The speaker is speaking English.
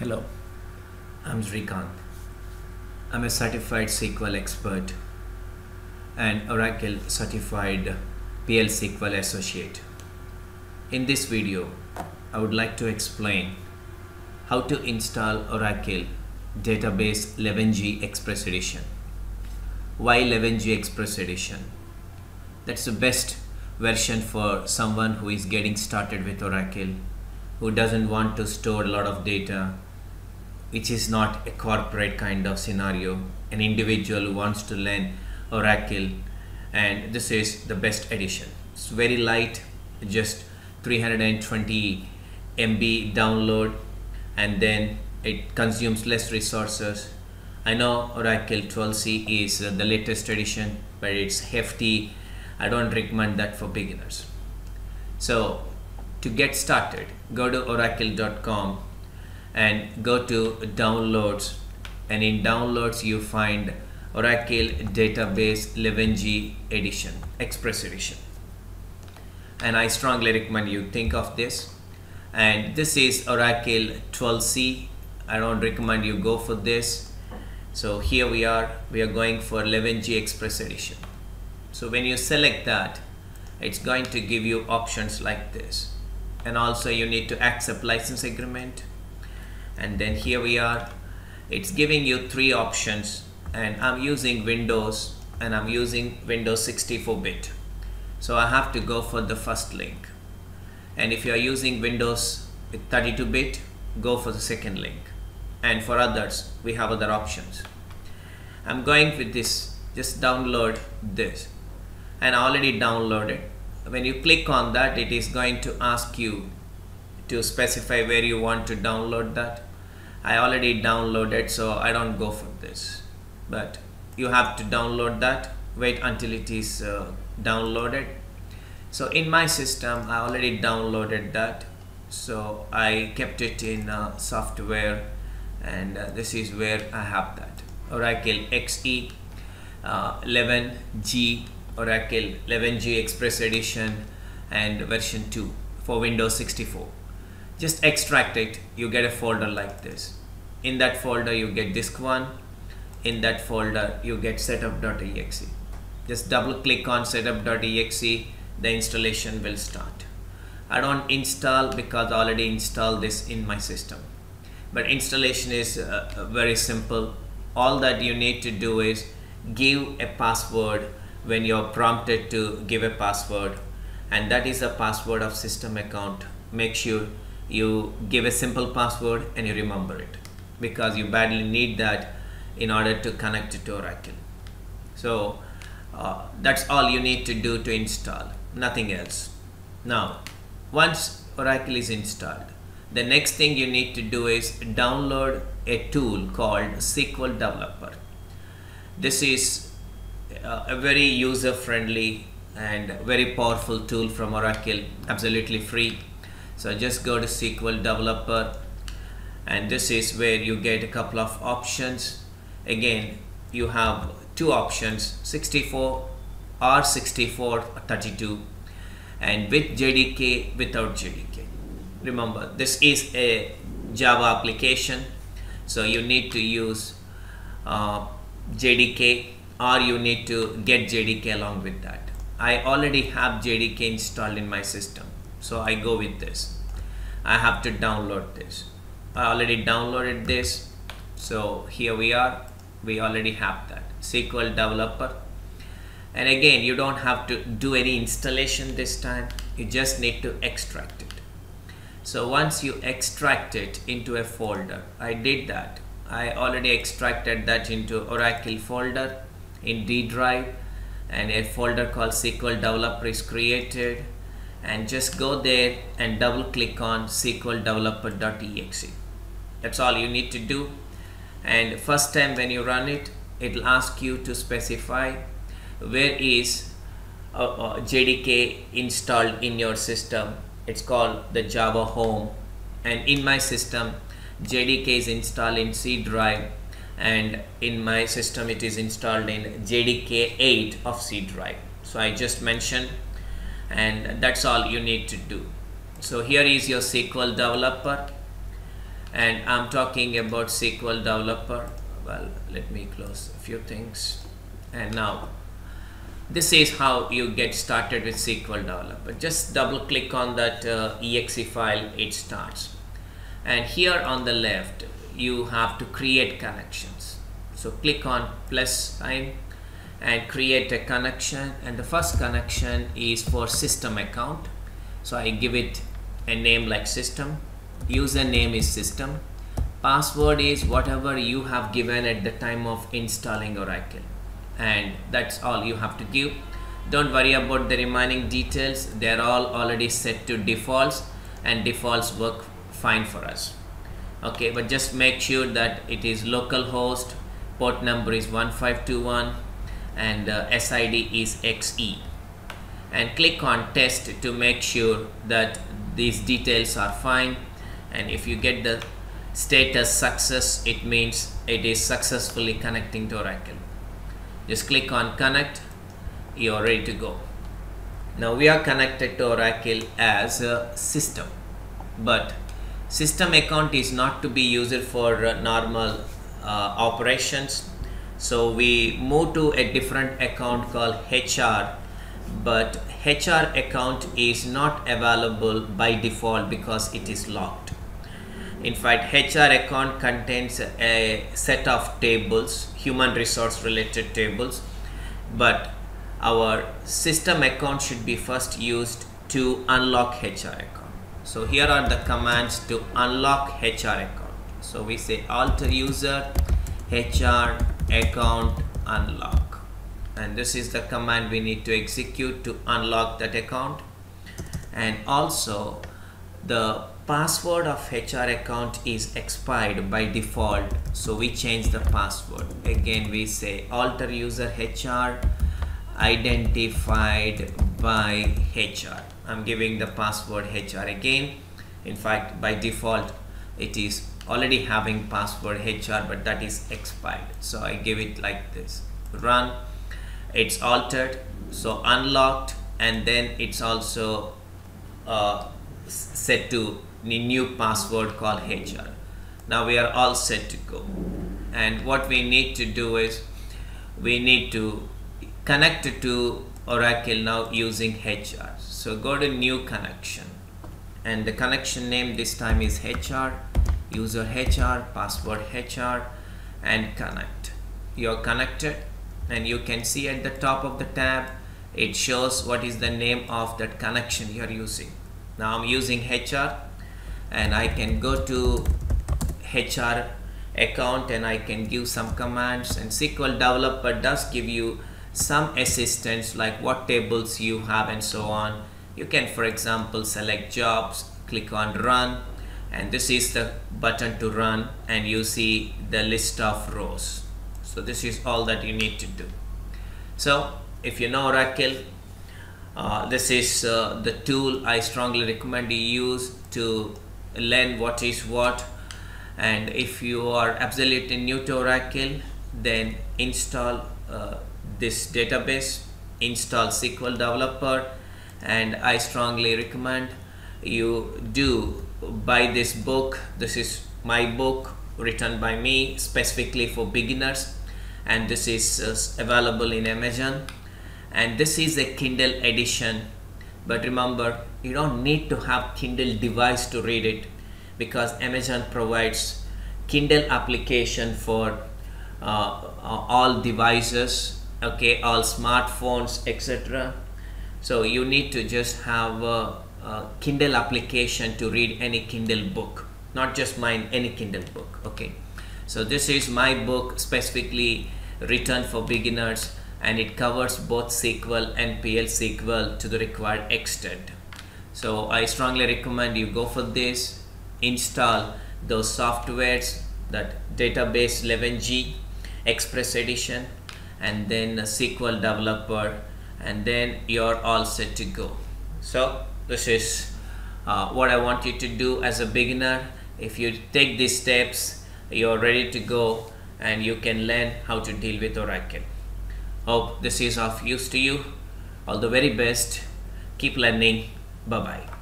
Hello, I'm Srikanth. I'm a certified SQL expert and Oracle certified PL SQL associate. In this video, I would like to explain how to install Oracle Database 11g Express Edition. Why 11g Express Edition? That's the best version for someone who is getting started with Oracle, who doesn't want to store a lot of data, which is not a corporate kind of scenario. An individual who wants to learn Oracle, and this is the best edition. It's very light, just 320 MB download, and then it consumes less resources. I know Oracle 12c is uh, the latest edition, but it's hefty. I don't recommend that for beginners. So to get started, go to oracle.com and go to downloads and in downloads you find Oracle Database 11G edition, Express edition. And I strongly recommend you think of this. And this is Oracle 12C. I don't recommend you go for this. So here we are, we are going for 11G Express edition. So when you select that, it's going to give you options like this. And also you need to accept license agreement. And then here we are, it's giving you three options and I'm using Windows and I'm using Windows 64-bit. So I have to go for the first link. And if you are using Windows 32-bit, go for the second link. And for others, we have other options. I'm going with this, just download this. And I already downloaded. When you click on that, it is going to ask you to specify where you want to download that. I already downloaded, so I don't go for this. But you have to download that, wait until it is uh, downloaded. So in my system, I already downloaded that. So I kept it in uh, software and uh, this is where I have that. Oracle XE uh, 11G, Oracle 11G Express Edition and version 2 for Windows 64 just extract it you get a folder like this. In that folder you get disk 1 in that folder you get setup.exe just double click on setup.exe the installation will start. I don't install because I already installed this in my system. But installation is uh, very simple. All that you need to do is give a password when you're prompted to give a password and that is a password of system account make sure you give a simple password and you remember it because you badly need that in order to connect to Oracle. So uh, that's all you need to do to install, nothing else. Now, once Oracle is installed, the next thing you need to do is download a tool called SQL Developer. This is uh, a very user-friendly and very powerful tool from Oracle, absolutely free. So just go to SQL developer and this is where you get a couple of options. Again you have two options 64 or 64 32 and with JDK without JDK remember this is a Java application so you need to use uh, JDK or you need to get JDK along with that. I already have JDK installed in my system so I go with this. I have to download this. I already downloaded this so here we are. We already have that. SQL developer. And again you don't have to do any installation this time. You just need to extract it. So once you extract it into a folder I did that. I already extracted that into Oracle folder in D drive and a folder called SQL developer is created. And just go there and double click on SQL developer.exe that's all you need to do. And first time when you run it it'll ask you to specify where is uh, uh, JDK installed in your system. It's called the Java home. And in my system JDK is installed in C drive and in my system it is installed in JDK 8 of C drive. So I just mentioned and that's all you need to do. So here is your SQL developer and I'm talking about SQL developer. Well let me close a few things. And now this is how you get started with SQL developer. Just double click on that uh, exe file it starts. And here on the left you have to create connections. So click on plus sign and create a connection. And the first connection is for system account. So I give it a name like system. Username is system. Password is whatever you have given at the time of installing Oracle. And that's all you have to give. Don't worry about the remaining details. They're all already set to defaults. And defaults work fine for us okay but just make sure that it is localhost port number is 1521 and uh, SID is XE and click on test to make sure that these details are fine. And if you get the status success it means it is successfully connecting to Oracle. Just click on connect. You're ready to go. Now we are connected to Oracle as a system but system account is not to be used for uh, normal uh, operations. So we move to a different account called HR but HR account is not available by default because it is locked. In fact HR account contains a set of tables human resource related tables but our system account should be first used to unlock HR account so here are the commands to unlock HR account. So we say alter user HR account unlock. And this is the command we need to execute to unlock that account. And also the password of HR account is expired by default. So we change the password. Again we say alter user HR identified by HR I'm giving the password HR again. In fact by default it is already having password HR but that is expired. So I give it like this. Run. It's altered so unlocked and then it's also uh, set to new password called HR. Now we are all set to go. And what we need to do is we need to connect to Oracle now using HR. So go to new connection and the connection name this time is HR, user HR, password HR and connect. You're connected and you can see at the top of the tab it shows what is the name of that connection you're using. Now I'm using HR and I can go to HR account and I can give some commands and SQL developer does give you some assistance like what tables you have and so on. You can for example select jobs click on run and this is the button to run and you see the list of rows. So this is all that you need to do. So if you know Oracle uh, this is uh, the tool I strongly recommend you use to learn what is what. And if you are absolutely new to Oracle then install uh, this database install SQL developer and I strongly recommend you do buy this book. This is my book written by me specifically for beginners and this is uh, available in Amazon. And this is a Kindle edition. But remember you don't need to have Kindle device to read it because Amazon provides Kindle application for uh, all devices okay all smartphones etc so you need to just have a, a, Kindle application to read any Kindle book. Not just mine any Kindle book okay? So this is my book specifically written for beginners and it covers both SQL and PL SQL to the required extent. So I strongly recommend you go for this, install those softwares that database 11g, Express Edition and then a SQL developer and then you're all set to go. So this is uh, what I want you to do as a beginner. If you take these steps, you're ready to go and you can learn how to deal with Oracle. Hope this is of use to you. All the very best. Keep learning. Bye bye.